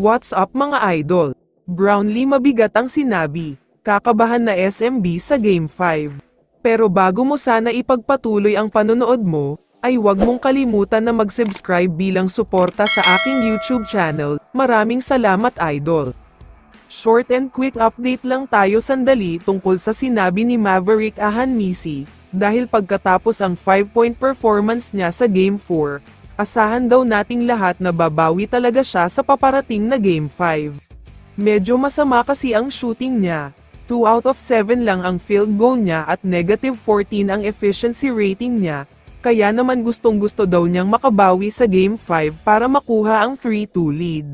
What's up mga idol? Brownlee mabigat ang sinabi, kakabahan na SMB sa Game 5. Pero bago mo sana ipagpatuloy ang panonood mo, ay huwag mong kalimutan na mag-subscribe bilang suporta sa aking YouTube channel. Maraming salamat idol. Short and quick update lang tayo sandali tungkol sa sinabi ni Maverick Ahanmisi, dahil pagkatapos ang 5-point performance niya sa Game 4, asahan daw nating lahat na babawi talaga siya sa paparating na Game 5. Medyo masama kasi ang shooting niya. 2 out of 7 lang ang field goal niya at negative 14 ang efficiency rating niya, kaya naman gustong gusto daw niyang makabawi sa Game 5 para makuha ang 3-2 lead.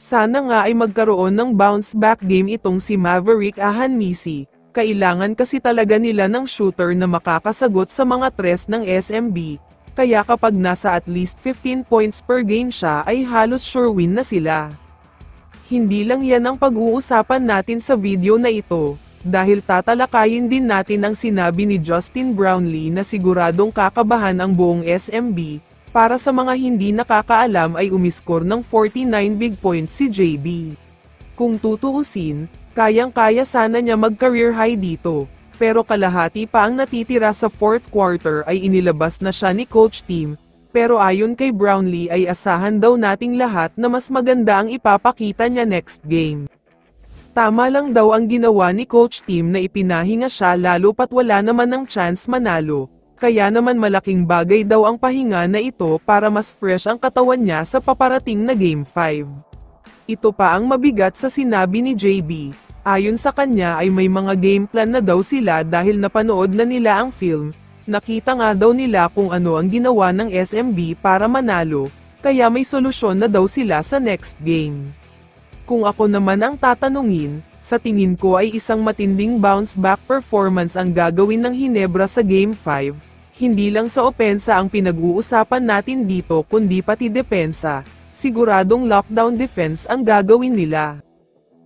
Sana nga ay magkaroon ng bounce back game itong si Maverick Ahanmisi, kailangan kasi talaga nila ng shooter na makakasagot sa mga tres ng SMB, kaya kapag nasa at least 15 points per game siya ay halos sure win na sila. Hindi lang yan ang pag-uusapan natin sa video na ito, dahil tatalakayin din natin ang sinabi ni Justin Brownlee na siguradong kakabahan ang buong SMB, para sa mga hindi nakakaalam ay umiskor ng 49 big points si JB. Kung tutuusin, kayang-kaya sana niya mag-career high dito, pero kalahati pa ang natitira sa fourth quarter ay inilabas na siya ni coach team, pero ayon kay Brownlee ay asahan daw nating lahat na mas maganda ang ipapakita niya next game. Tama lang daw ang ginawa ni coach team na ipinahinga siya lalo pat wala naman ng chance manalo, kaya naman malaking bagay daw ang pahinga na ito para mas fresh ang katawan niya sa paparating na Game 5. Ito pa ang mabigat sa sinabi ni JB, ayon sa kanya ay may mga game plan na daw sila dahil napanood na nila ang film, nakita nga daw nila kung ano ang ginawa ng SMB para manalo, kaya may solusyon na daw sila sa next game. Kung ako naman ang tatanungin, sa tingin ko ay isang matinding bounce back performance ang gagawin ng Hinebra sa Game 5, hindi lang sa opensa ang pinag-uusapan natin dito kundi pati depensa, siguradong lockdown defense ang gagawin nila.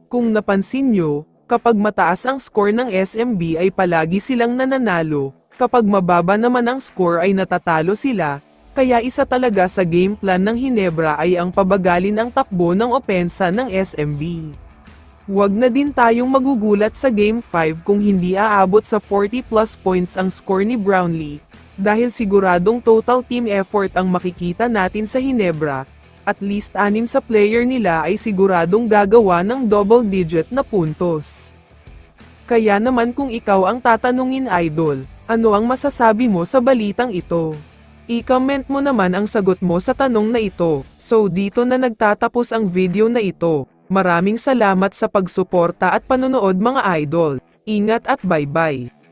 Kung napansin nyo, kapag mataas ang score ng SMB ay palagi silang nananalo, kapag mababa naman ang score ay natatalo sila, kaya isa talaga sa game plan ng Hinebra ay ang pabagalin ang takbo ng opensa ng SMB. Huwag na din tayong magugulat sa Game 5 kung hindi aabot sa 40 plus points ang score ni Brownlee, dahil siguradong total team effort ang makikita natin sa Hinebra, at least anim sa player nila ay siguradong gagawa ng double digit na puntos. Kaya naman kung ikaw ang tatanungin idol, ano ang masasabi mo sa balitang ito? I-comment mo naman ang sagot mo sa tanong na ito. So dito na nagtatapos ang video na ito. Maraming salamat sa pagsuporta at panonood mga idol. Ingat at bye-bye.